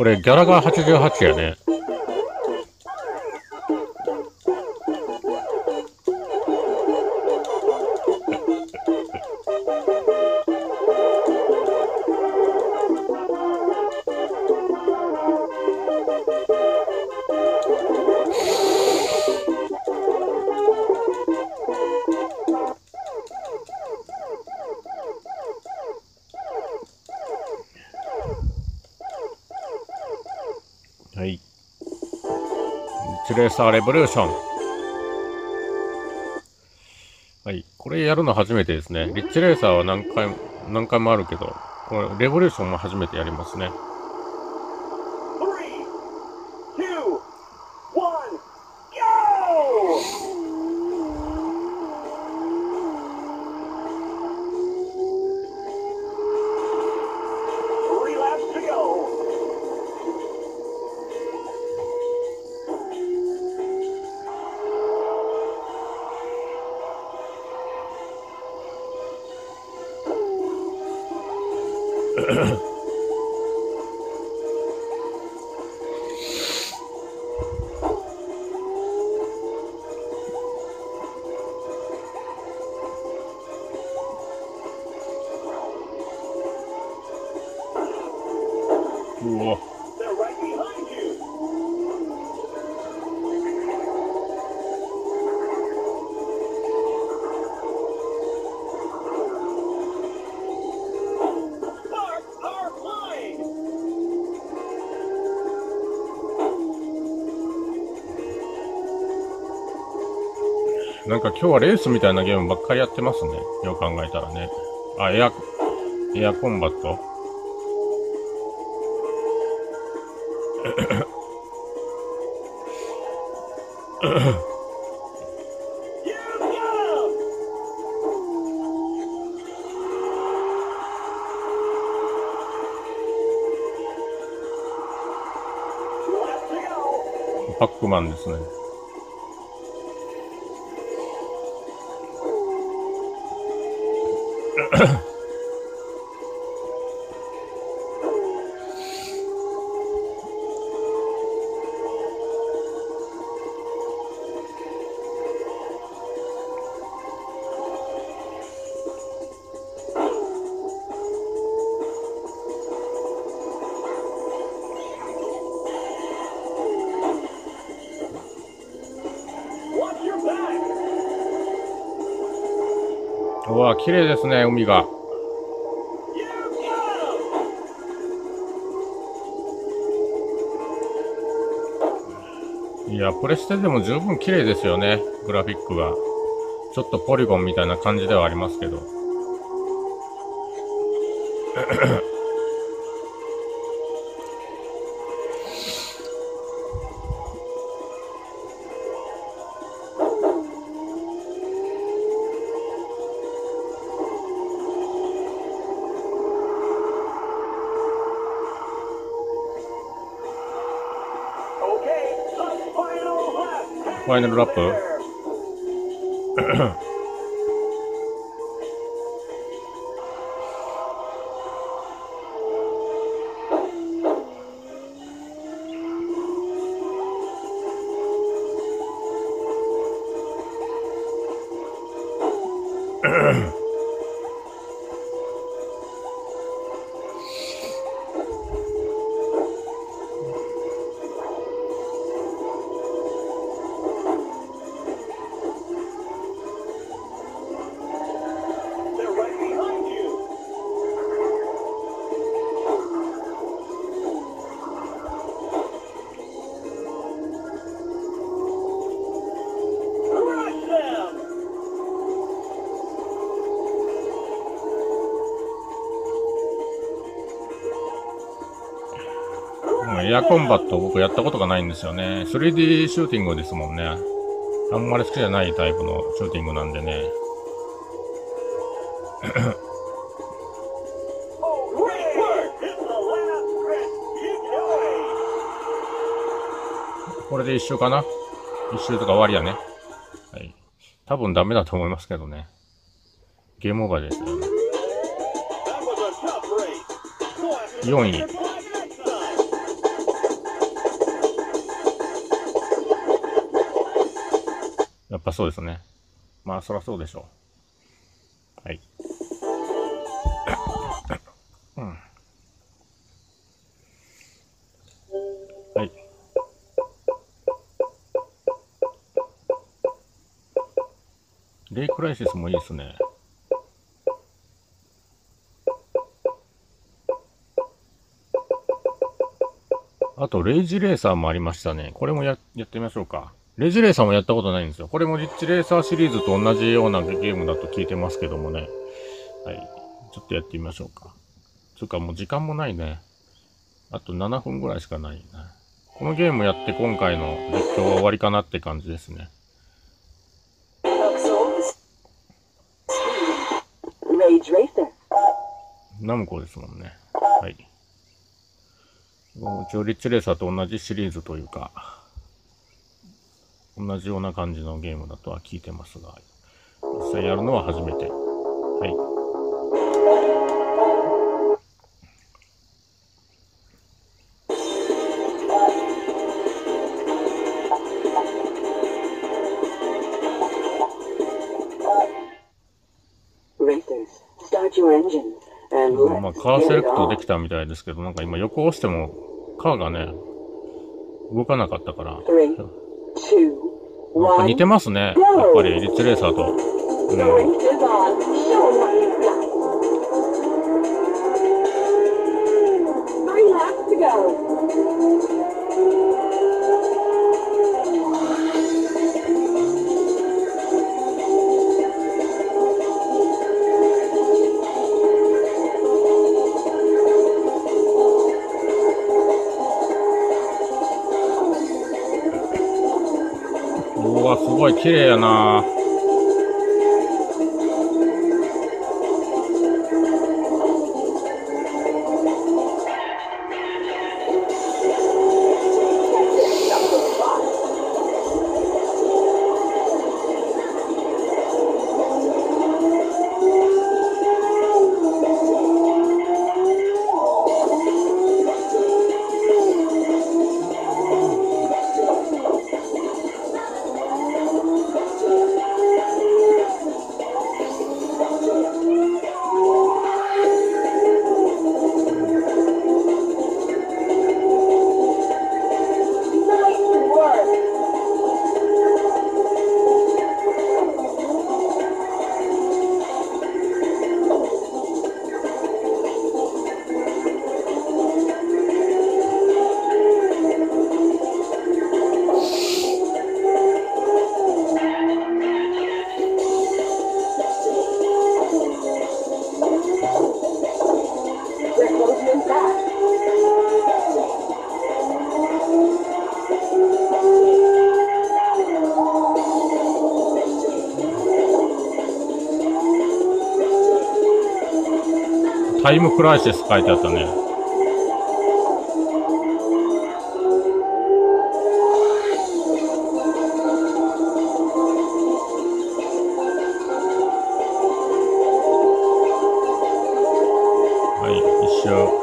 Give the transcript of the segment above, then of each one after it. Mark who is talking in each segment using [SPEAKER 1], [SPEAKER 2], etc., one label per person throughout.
[SPEAKER 1] これ、ギャラが88やね。はい。リッチレーサーレボリューション。はい。これやるの初めてですね。リッチレーサーは何回も、何回もあるけど、これ、レボリューションも初めてやりますね。なんか今日はレースみたいなゲームばっかりやってますね。よく考えたらね。あ、エア、エアコンバット。パックマンですね。Yeah. 綺麗ですね、海が。いや、プレステでも十分綺麗ですよね、グラフィックが。ちょっとポリゴンみたいな感じではありますけど。
[SPEAKER 2] Lap.
[SPEAKER 1] フエアコンバット僕やったことがないんですよね。3D シューティングですもんね。あんまり好きじゃないタイプのシューティングなんでね。これで一周かな？一周とか終わりやね。はい。多分ダメだと思いますけどね。ゲームオーバーですよね。4位ぱそうですね。まあ、そらそうでしょう。はい。うん。はい。レイクライシスもいいですね。あと、レイジレーサーもありましたね。これもややってみましょうか。レイジレーサーもやったことないんですよ。これもリッチレーサーシリーズと同じようなゲームだと聞いてますけどもね。はい。ちょっとやってみましょうか。つうかもう時間もないね。あと7分ぐらいしかないね。このゲームやって今回の実況は終わりかなって感じですね。ナムコですもんね。はい。もう一応リッチレーサーと同じシリーズというか、同じような感じのゲームだとは聞いてますが、実際やるのは初めて。はい。まあ、カーセレクト.できたみたいですけど、なんか今横押しても、カーがね、動かなかったから、なんか似てますね。やっぱりリッツレーサーと。うんごい綺麗やな。タイムクライシス書いてあったね。はい、一緒。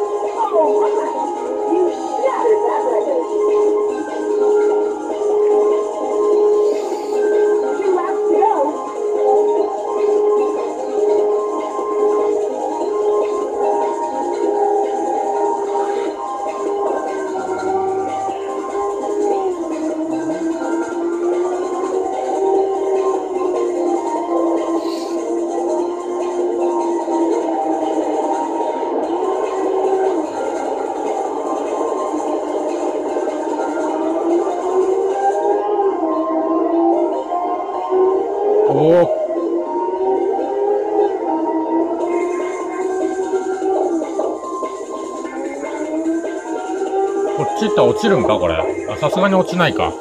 [SPEAKER 1] っち行ったら落ちるんかこれ。あ、さすがに落ちないか。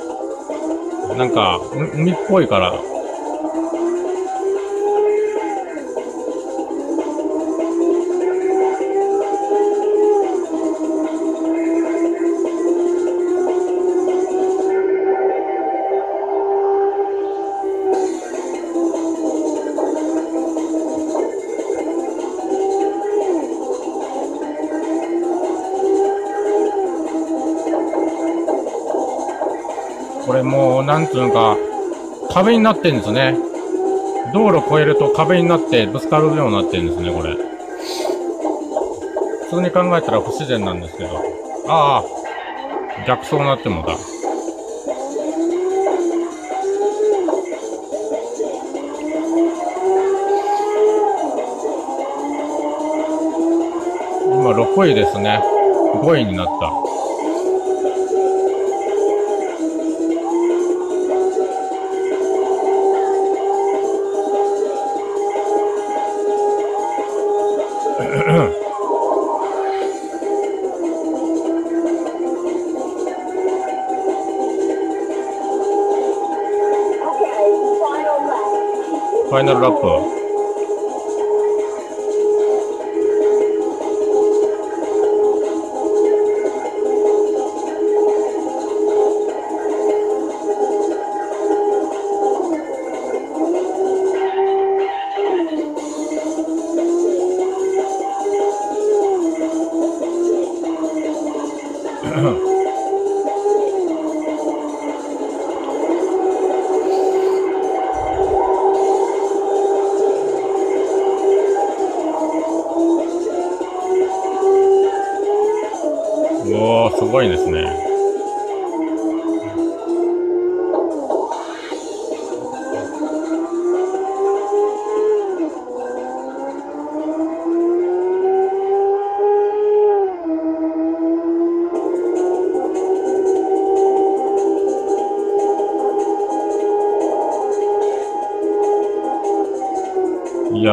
[SPEAKER 1] なんか、海っぽいから。これもう、なんつうのか、壁になってんですね。道路越えると壁になってぶつかるようになってるんですね、これ。普通に考えたら不自然なんですけど。ああ、逆走になってもだ。今6位ですね。5位になった。ファイナルラ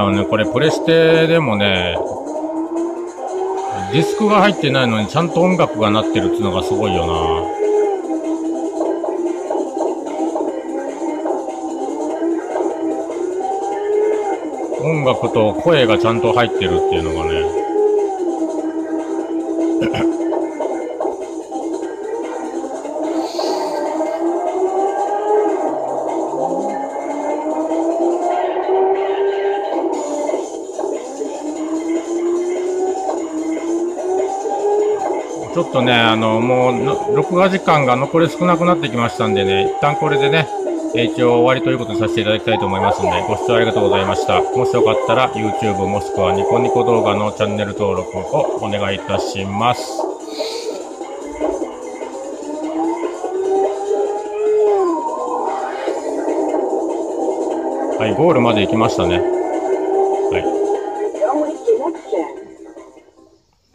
[SPEAKER 1] いやね、これプレステでもね、ディスクが入ってないのにちゃんと音楽が鳴ってるっていうのがすごいよな。音楽と声がちゃんと入ってるっていうのがね。とね、あの、もう、録画時間が残り少なくなってきましたんでね、一旦これでね、えー一応終わりということにさせていただきたいと思いますので、ご視聴ありがとうございました。もしよかったら、YouTube もしくはニコニコ動画のチャンネル登録をお願いいたします。はい、ゴールまで行きましたね。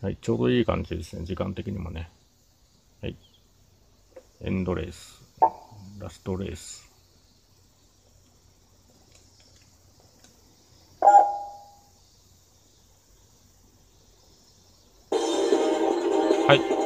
[SPEAKER 1] はい、ちょうどいい感じですね、時間的にもね。はい。エンドレース。ラストレース。はい。